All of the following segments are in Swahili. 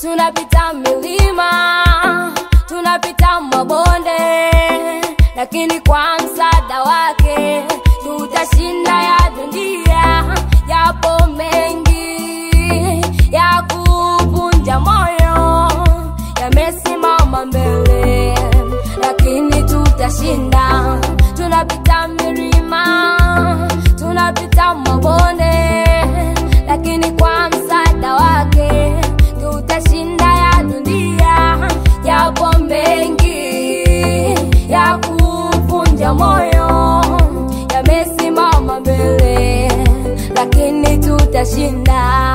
Tunapita milima, tunapita mabonde, lakini kwa msaada wake tutashinda ya dunia. lakini tutashinda.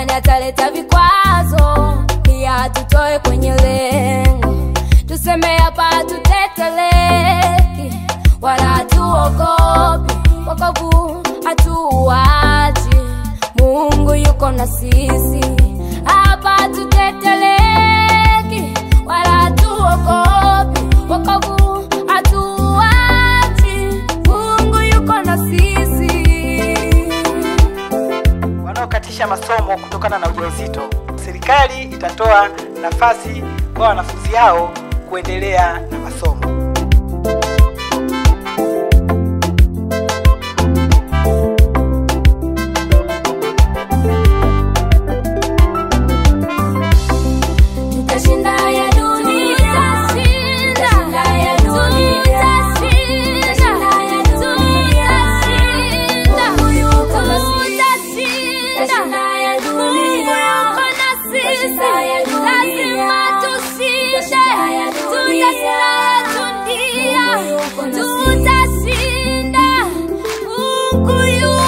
Shetani ataleta vikwazo ya tutoe kwenye lengo. Tuseme hapa tuteteleki, wala hatuogopi, wokovu hatuuachi. Mungu yuko na sisi, wanaokatisha masomo kutokana na ujauzito, serikali itatoa nafasi kwa wanafunzi hao kuendelea na masomo. for you.